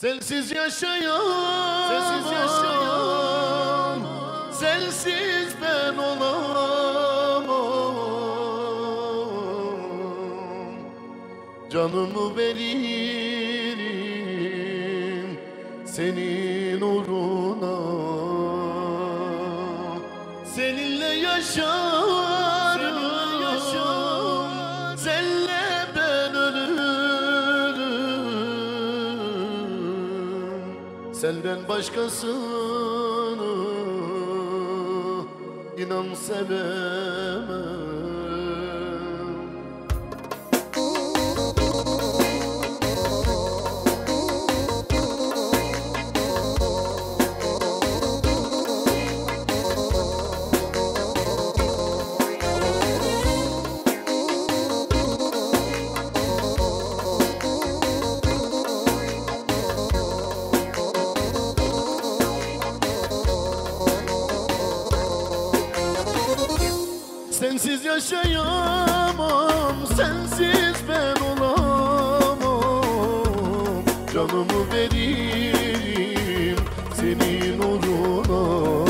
Sensiz yaşayan, sensiz yaşayan, sensiz ben olamam. Canımı veririm senin uğruna. Seninle yaşarım, Senden başkasını inan sevemem. Sensiz yaşayamam, sensiz ben olamam. Canımı veririm senin uğruna.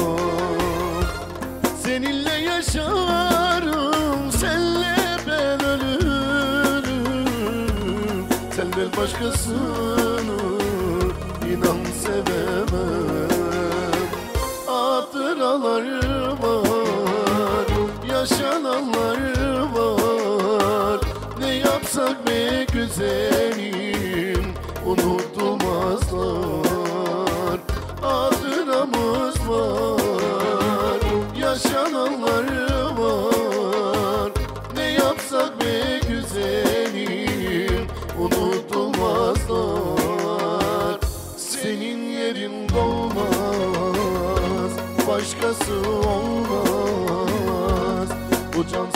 Seninle yaşarım, senle ben ölürüm. Senden başkasını inan sevemem yaşananlar var. Ne yapsak be güzelim, unutulmazlar Hatıramız var, yaşananlar var. Ne yapsak be güzelim, unutulmazlar Senin yerin dolmaz, başkası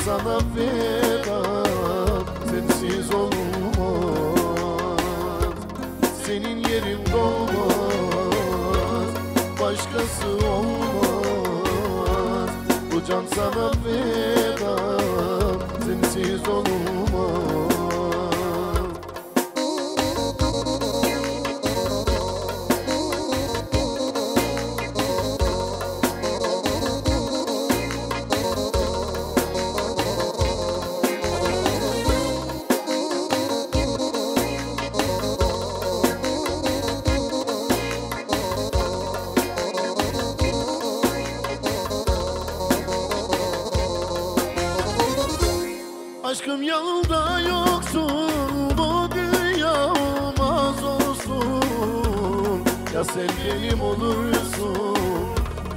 sana feda, sensiz olmaz. Senin yerin dolmaz, başkası olmaz. Bu can sana feda, sensiz olmaz Aşkım yanında yoksun Bu dünya olmaz olsun. Ya sevgilim olursun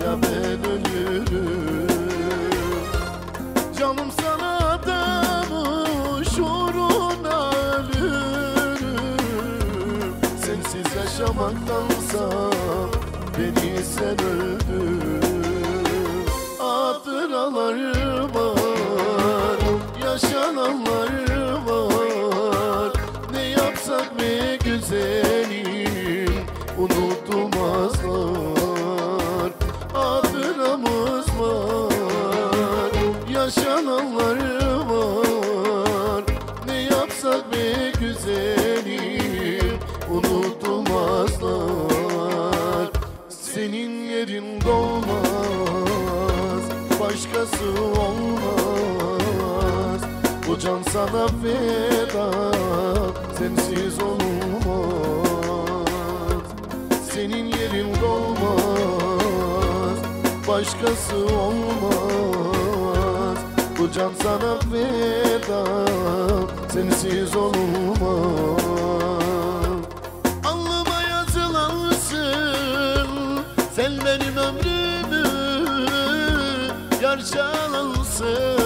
Ya ben ölürüm. Canım sana adamış uğruna ölürüm. Sensiz yaşamaktansa Beni sen öldür Başkası olmaz. Bu can sana feda Sensiz olmaz. Senin yerin dolmaz Başkası olmaz. Bu can sana feda Sensiz olmaz Yarşalansın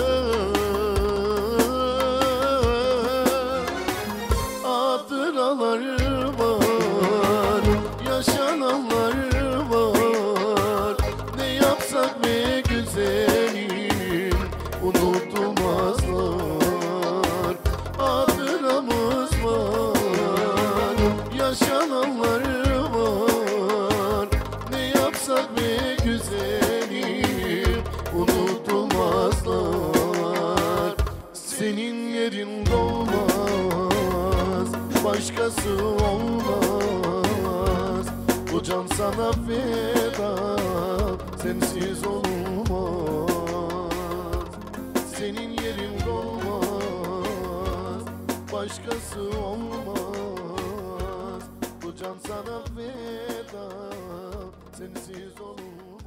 Hatıraları var Yaşananlar Unutulmazlar Senin yerin dolmaz Başkası olmaz. Bu can sana feda Sensiz olmaz. Senin yerin dolmaz Başkası olmaz. Bu can sana feda Sensiz olmaz